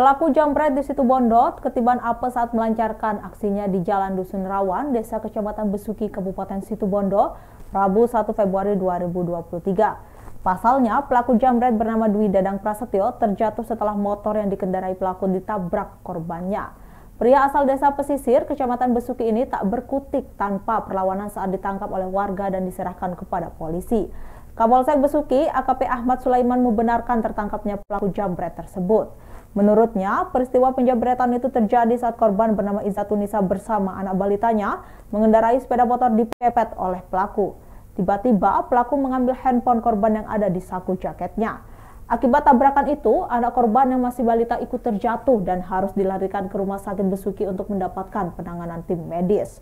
Pelaku jambret di situ Bondo ketiban apes saat melancarkan aksinya di Jalan Dusun Rawan, Desa Kecamatan Besuki, Kabupaten Situbondo, Rabu 1 Februari 2023. Pasalnya, pelaku jambret bernama Dwi Dadang Prasetyo terjatuh setelah motor yang dikendarai pelaku ditabrak korbannya. Pria asal desa pesisir, Kecamatan Besuki ini tak berkutik tanpa perlawanan saat ditangkap oleh warga dan diserahkan kepada polisi. Kapolsek Besuki, AKP Ahmad Sulaiman membenarkan tertangkapnya pelaku jambret tersebut. Menurutnya, peristiwa penjabretan itu terjadi saat korban bernama Izzatunisa bersama anak balitanya mengendarai sepeda motor dipepet oleh pelaku. Tiba-tiba, pelaku mengambil handphone korban yang ada di saku jaketnya. Akibat tabrakan itu, anak korban yang masih balita ikut terjatuh dan harus dilarikan ke rumah sakit Besuki untuk mendapatkan penanganan tim medis.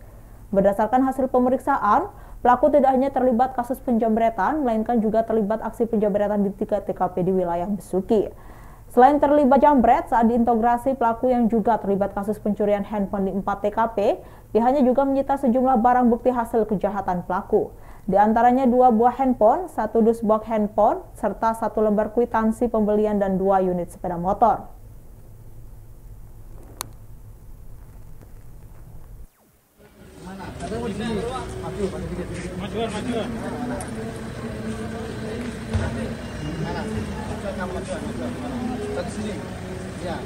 Berdasarkan hasil pemeriksaan, pelaku tidak hanya terlibat kasus penjambretan, melainkan juga terlibat aksi penjambretan di tiga TKP di wilayah Besuki. Selain terlibat jambret saat diintegrasi pelaku yang juga terlibat kasus pencurian handphone di 4 TKP, pihaknya juga menyita sejumlah barang bukti hasil kejahatan pelaku. Di antaranya dua buah handphone, satu dus box handphone, serta satu lembar kwitansi pembelian dan dua unit sepeda motor. Majuan. Tadi sini. Ya.